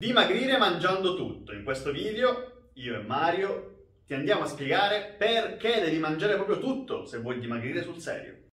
Dimagrire mangiando tutto. In questo video io e Mario ti andiamo a spiegare perché devi mangiare proprio tutto se vuoi dimagrire sul serio.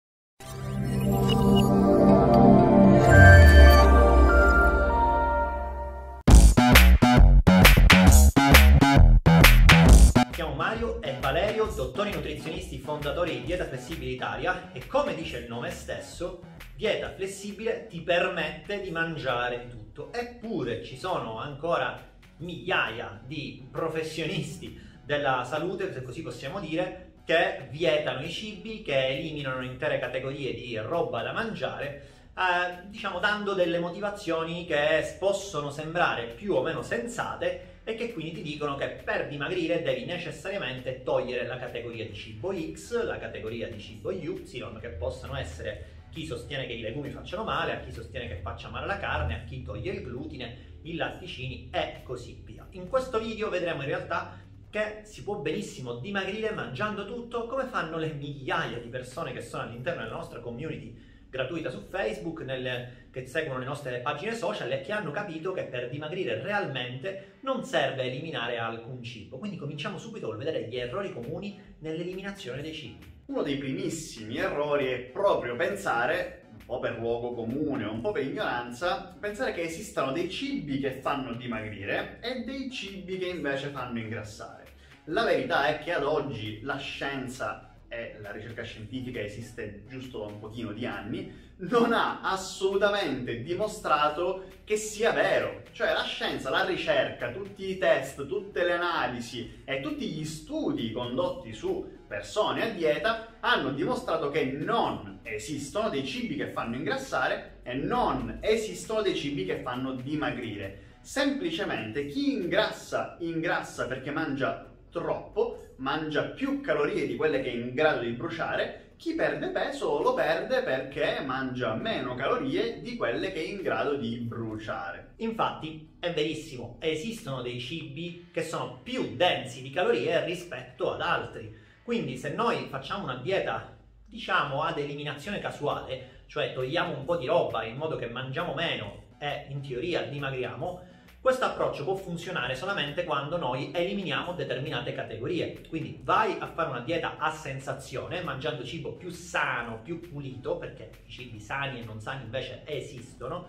chiamo Mario e Valerio, dottori nutrizionisti fondatori di Dieta Flessibile Italia e come dice il nome stesso, Dieta Flessibile ti permette di mangiare tutto. Eppure ci sono ancora migliaia di professionisti della salute, se così possiamo dire, che vietano i cibi, che eliminano intere categorie di roba da mangiare, eh, diciamo dando delle motivazioni che possono sembrare più o meno sensate e che quindi ti dicono che per dimagrire devi necessariamente togliere la categoria di cibo X, la categoria di cibo Y, che possono essere chi sostiene che i legumi facciano male, a chi sostiene che faccia male la carne, a chi toglie il glutine, i latticini e così via. In questo video vedremo in realtà che si può benissimo dimagrire mangiando tutto come fanno le migliaia di persone che sono all'interno della nostra community gratuita su Facebook, nel, che seguono le nostre pagine social e che hanno capito che per dimagrire realmente non serve eliminare alcun cibo. Quindi cominciamo subito col vedere gli errori comuni nell'eliminazione dei cibi. Uno dei primissimi errori è proprio pensare un po' per luogo comune, un po' per ignoranza, pensare che esistano dei cibi che fanno dimagrire e dei cibi che invece fanno ingrassare. La verità è che ad oggi la scienza e la ricerca scientifica esiste giusto da un pochino di anni, non ha assolutamente dimostrato che sia vero. Cioè la scienza, la ricerca, tutti i test, tutte le analisi e tutti gli studi condotti su persone a dieta hanno dimostrato che non esistono dei cibi che fanno ingrassare e non esistono dei cibi che fanno dimagrire. Semplicemente chi ingrassa ingrassa perché mangia troppo, mangia più calorie di quelle che è in grado di bruciare, chi perde peso lo perde perché mangia meno calorie di quelle che è in grado di bruciare. Infatti è verissimo, esistono dei cibi che sono più densi di calorie rispetto ad altri. Quindi se noi facciamo una dieta, diciamo, ad eliminazione casuale, cioè togliamo un po' di roba in modo che mangiamo meno e in teoria dimagriamo, questo approccio può funzionare solamente quando noi eliminiamo determinate categorie. Quindi vai a fare una dieta a sensazione, mangiando cibo più sano, più pulito, perché i cibi sani e non sani invece esistono,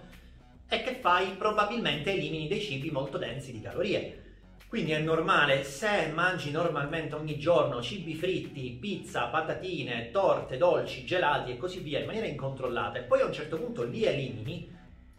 e che fai? Probabilmente elimini dei cibi molto densi di calorie. Quindi è normale, se mangi normalmente ogni giorno cibi fritti, pizza, patatine, torte, dolci, gelati e così via in maniera incontrollata e poi a un certo punto li elimini,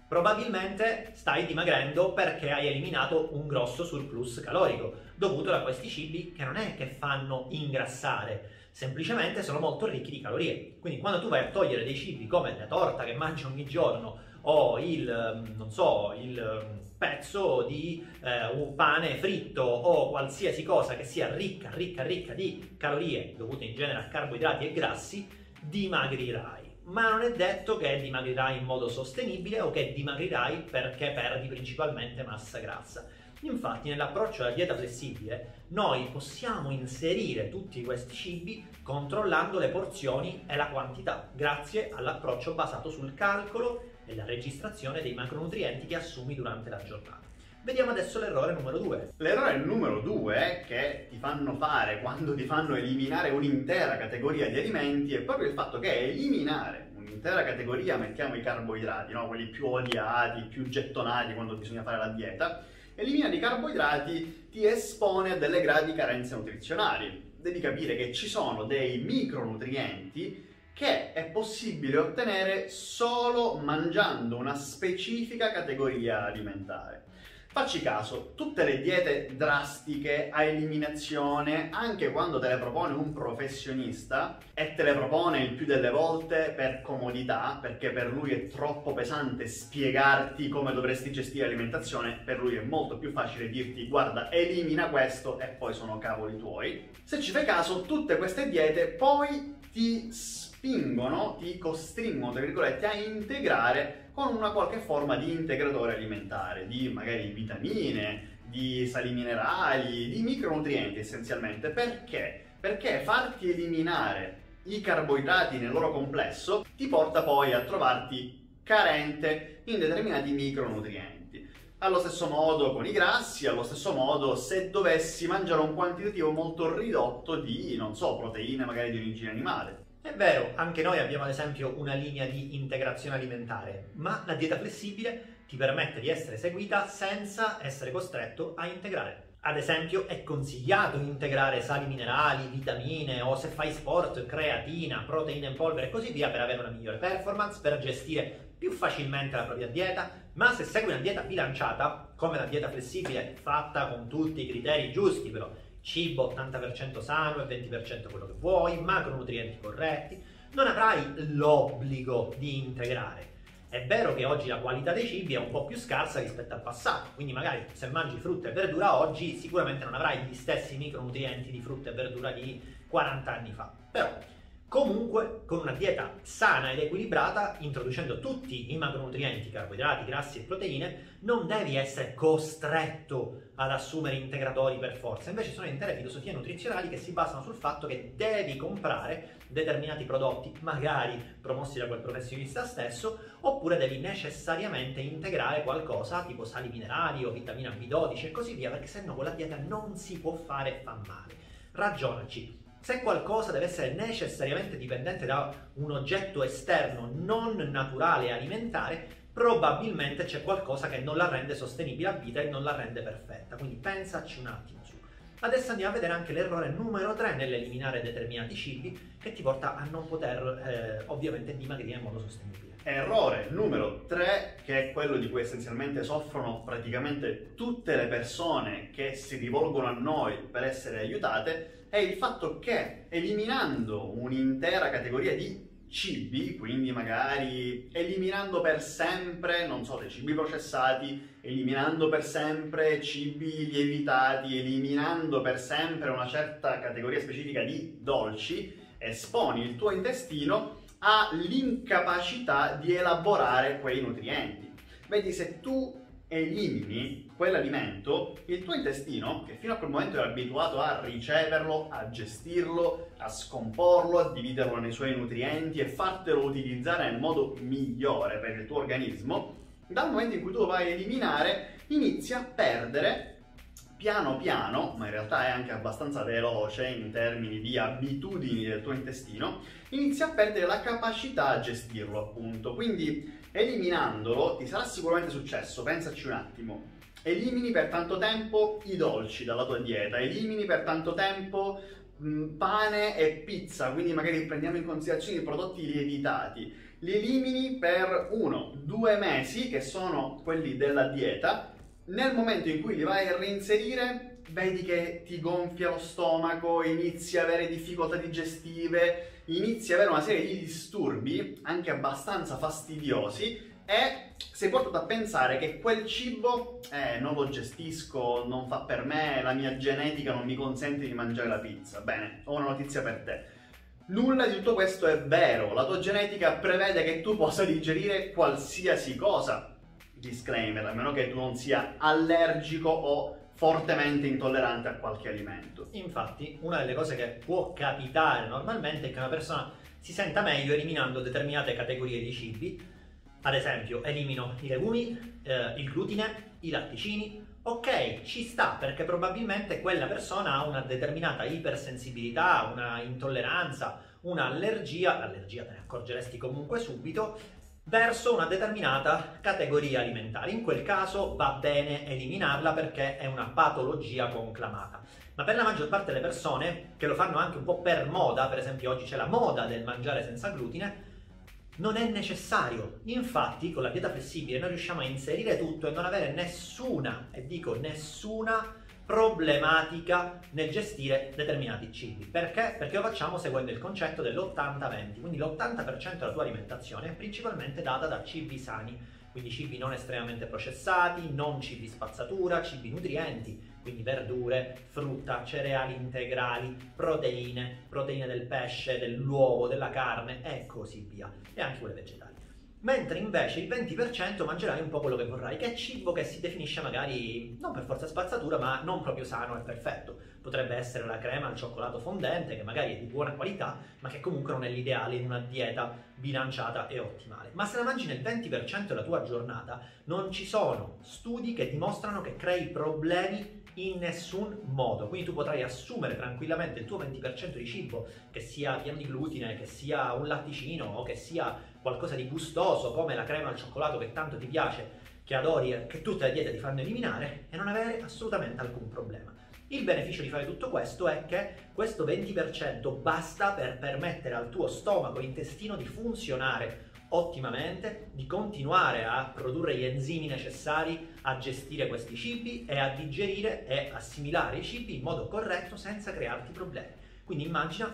Probabilmente stai dimagrendo perché hai eliminato un grosso surplus calorico dovuto da questi cibi che non è che fanno ingrassare, semplicemente sono molto ricchi di calorie. Quindi quando tu vai a togliere dei cibi come la torta che mangi ogni giorno o il, mm, non so, il mm, pezzo di eh, un pane fritto o qualsiasi cosa che sia ricca, ricca, ricca di calorie dovute in genere a carboidrati e grassi, dimagrirai ma non è detto che dimagrirai in modo sostenibile o che dimagrirai perché perdi principalmente massa grassa. Infatti nell'approccio alla dieta flessibile noi possiamo inserire tutti questi cibi controllando le porzioni e la quantità, grazie all'approccio basato sul calcolo e la registrazione dei macronutrienti che assumi durante la giornata. Vediamo adesso l'errore numero 2. L'errore numero 2 che ti fanno fare quando ti fanno eliminare un'intera categoria di alimenti è proprio il fatto che eliminare un'intera categoria, mettiamo i carboidrati, no? quelli più odiati, più gettonati quando bisogna fare la dieta, eliminare i carboidrati ti espone a delle gravi carenze nutrizionali. Devi capire che ci sono dei micronutrienti che è possibile ottenere solo mangiando una specifica categoria alimentare. Facci caso, tutte le diete drastiche a eliminazione, anche quando te le propone un professionista e te le propone il più delle volte per comodità, perché per lui è troppo pesante spiegarti come dovresti gestire l'alimentazione, per lui è molto più facile dirti guarda elimina questo e poi sono cavoli tuoi. Se ci fai caso, tutte queste diete poi ti spingono, ti costringono, tra virgolette, a integrare con una qualche forma di integratore alimentare, di magari vitamine, di sali minerali, di micronutrienti essenzialmente. Perché? Perché farti eliminare i carboidrati nel loro complesso ti porta poi a trovarti carente in determinati micronutrienti. Allo stesso modo con i grassi, allo stesso modo se dovessi mangiare un quantitativo molto ridotto di, non so, proteine magari di origine animale. È vero, anche noi abbiamo ad esempio una linea di integrazione alimentare, ma la dieta flessibile ti permette di essere seguita senza essere costretto a integrare. Ad esempio è consigliato integrare sali minerali, vitamine o se fai sport, creatina, proteine in polvere e così via per avere una migliore performance, per gestire più facilmente la propria dieta, ma se segui una dieta bilanciata, come la dieta flessibile fatta con tutti i criteri giusti però, cibo 80% sano e 20% quello che vuoi, macronutrienti corretti, non avrai l'obbligo di integrare è vero che oggi la qualità dei cibi è un po' più scarsa rispetto al passato, quindi magari se mangi frutta e verdura oggi sicuramente non avrai gli stessi micronutrienti di frutta e verdura di 40 anni fa. Però Comunque, con una dieta sana ed equilibrata, introducendo tutti i macronutrienti, carboidrati, grassi e proteine, non devi essere costretto ad assumere integratori per forza. Invece sono intere filosofie nutrizionali che si basano sul fatto che devi comprare determinati prodotti, magari promossi da quel professionista stesso, oppure devi necessariamente integrare qualcosa tipo sali minerali o vitamina B12 e così via, perché sennò quella dieta non si può fare e fa male. Ragionaci se qualcosa deve essere necessariamente dipendente da un oggetto esterno non naturale e alimentare, probabilmente c'è qualcosa che non la rende sostenibile a vita e non la rende perfetta. Quindi pensaci un attimo su. Adesso andiamo a vedere anche l'errore numero 3 nell'eliminare determinati cibi che ti porta a non poter eh, ovviamente dimagrire in modo sostenibile. Errore numero 3, che è quello di cui essenzialmente soffrono praticamente tutte le persone che si rivolgono a noi per essere aiutate, è il fatto che eliminando un'intera categoria di cibi, quindi magari eliminando per sempre, non so, dei cibi processati, eliminando per sempre cibi lievitati, eliminando per sempre una certa categoria specifica di dolci, esponi il tuo intestino all'incapacità di elaborare quei nutrienti. Vedi, se tu elimini quell'alimento, il tuo intestino, che fino a quel momento era abituato a riceverlo, a gestirlo, a scomporlo, a dividerlo nei suoi nutrienti e fartelo utilizzare nel modo migliore per il tuo organismo, dal momento in cui tu lo vai a eliminare, inizia a perdere piano piano, ma in realtà è anche abbastanza veloce in termini di abitudini del tuo intestino, inizia a perdere la capacità a gestirlo appunto. Quindi eliminandolo ti sarà sicuramente successo, pensaci un attimo. Elimini per tanto tempo i dolci dalla tua dieta, elimini per tanto tempo pane e pizza, quindi magari prendiamo in considerazione i prodotti lievitati. Li elimini per uno, due mesi, che sono quelli della dieta, nel momento in cui li vai a reinserire, vedi che ti gonfia lo stomaco, inizi a avere difficoltà digestive, inizi a avere una serie di disturbi, anche abbastanza fastidiosi, e sei portato a pensare che quel cibo eh, non lo gestisco, non fa per me, la mia genetica non mi consente di mangiare la pizza. Bene, ho una notizia per te. Nulla di tutto questo è vero, la tua genetica prevede che tu possa digerire qualsiasi cosa disclaimer, a meno che tu non sia allergico o fortemente intollerante a qualche alimento. Infatti, una delle cose che può capitare normalmente è che una persona si senta meglio eliminando determinate categorie di cibi. Ad esempio, elimino i legumi, eh, il glutine, i latticini. Ok, ci sta perché probabilmente quella persona ha una determinata ipersensibilità, una intolleranza, un'allergia, l'allergia te ne accorgeresti comunque subito, verso una determinata categoria alimentare. In quel caso va bene eliminarla perché è una patologia conclamata. Ma per la maggior parte delle persone che lo fanno anche un po' per moda, per esempio oggi c'è la moda del mangiare senza glutine, non è necessario. Infatti, con la dieta flessibile noi riusciamo a inserire tutto e non avere nessuna, e dico nessuna problematica nel gestire determinati cibi. Perché? Perché lo facciamo seguendo il concetto dell'80-20, quindi l'80% della tua alimentazione è principalmente data da cibi sani, quindi cibi non estremamente processati, non cibi spazzatura, cibi nutrienti, quindi verdure, frutta, cereali integrali, proteine, proteine del pesce, dell'uovo, della carne e così via, e anche quelle vegetali. mentre invece il 20% mangerai un po' quello che vorrai, che è cibo che si definisce magari non per forza spazzatura, ma non proprio sano e perfetto. Potrebbe essere la crema al cioccolato fondente, che magari è di buona qualità, ma che comunque non è l'ideale in una dieta bilanciata e ottimale. Ma se la mangi nel 20% della tua giornata, non ci sono studi che dimostrano che crei problemi in nessun modo. Quindi tu potrai assumere tranquillamente il tuo 20% di cibo, che sia pieno di glutine, che sia un latticino o che sia qualcosa di gustoso come la crema al cioccolato che tanto ti piace, che adori e che tutte le diete ti fanno eliminare e non avere assolutamente alcun problema. Il beneficio di fare tutto questo è che questo 20% basta per permettere al tuo stomaco e intestino di funzionare ottimamente, di continuare a produrre gli enzimi necessari a gestire questi cibi e a digerire e assimilare i cibi in modo corretto senza crearti problemi. Quindi immagina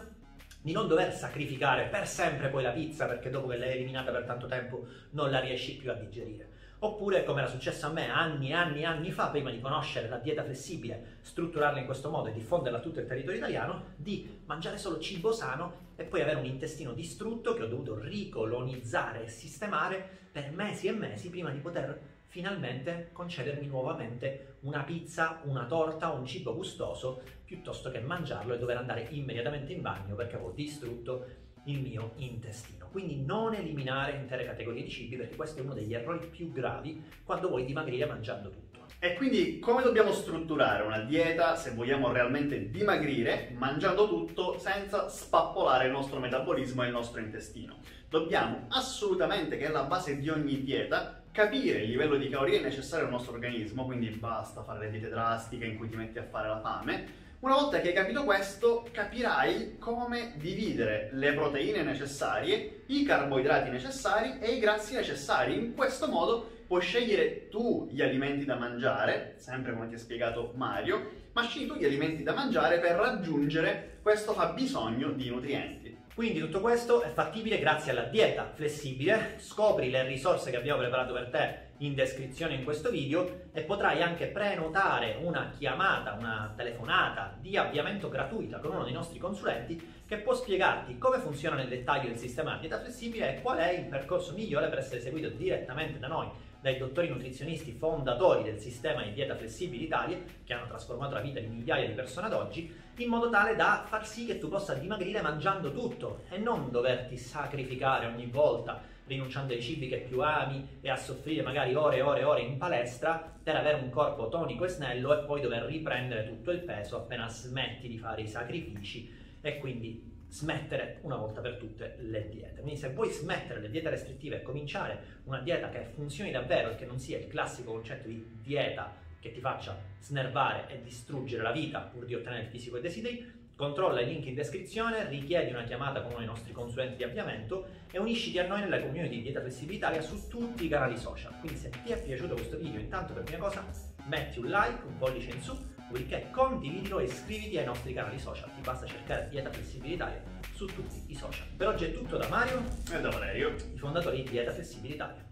di non dover sacrificare per sempre poi la pizza perché dopo che l'hai eliminata per tanto tempo non la riesci più a digerire. Oppure, come era successo a me anni e anni e anni fa, prima di conoscere la dieta flessibile, strutturarla in questo modo e diffonderla a tutto il territorio italiano, di mangiare solo cibo sano e poi avere un intestino distrutto che ho dovuto ricolonizzare e sistemare per mesi e mesi prima di poter finalmente concedermi nuovamente una pizza, una torta, un cibo gustoso, piuttosto che mangiarlo e dover andare immediatamente in bagno perché avevo distrutto il mio intestino. Quindi non eliminare intere categorie di cibi perché questo è uno degli errori più gravi quando vuoi dimagrire mangiando tutto. E quindi come dobbiamo strutturare una dieta se vogliamo realmente dimagrire mangiando tutto senza spappolare il nostro metabolismo e il nostro intestino? Dobbiamo assolutamente, che è la base di ogni dieta, capire il livello di calorie necessario al nostro organismo, quindi basta fare le diete drastiche in cui ti metti a fare la fame, una volta che hai capito questo, capirai come dividere le proteine necessarie, i carboidrati necessari e i grassi necessari. In questo modo puoi scegliere tu gli alimenti da mangiare, sempre come ti ha spiegato Mario, ma scegli tu gli alimenti da mangiare per raggiungere questo fabbisogno di nutrienti. Quindi tutto questo è fattibile grazie alla dieta flessibile, scopri le risorse che abbiamo preparato per te in descrizione in questo video e potrai anche prenotare una chiamata, una telefonata di avviamento gratuita con uno dei nostri consulenti che può spiegarti come funziona nel dettaglio il sistema di dieta flessibile e qual è il percorso migliore per essere seguito direttamente da noi dai dottori nutrizionisti fondatori del sistema di dieta flessibile Italia, che hanno trasformato la vita di migliaia di persone ad oggi, in modo tale da far sì che tu possa dimagrire mangiando tutto e non doverti sacrificare ogni volta rinunciando ai cibi che più ami e a soffrire magari ore e ore e ore in palestra per avere un corpo tonico e snello e poi dover riprendere tutto il peso appena smetti di fare i sacrifici e quindi smettere una volta per tutte le diete. Quindi se vuoi smettere le diete restrittive e cominciare una dieta che funzioni davvero e che non sia il classico concetto di dieta che ti faccia snervare e distruggere la vita pur di ottenere il fisico e desideri, controlla i link in descrizione, richiedi una chiamata con uno dei nostri consulenti di avviamento e unisciti a noi nella community di Dieta Flessibile Italia su tutti i canali social. Quindi se ti è piaciuto questo video, intanto per prima cosa metti un like, un pollice in su, dopodiché condividilo e iscriviti ai nostri canali social. Ti basta cercare Dieta Flessibile Italia su tutti i social. Per oggi è tutto da Mario e da Valerio, i fondatori di Dieta Flessibile Italia.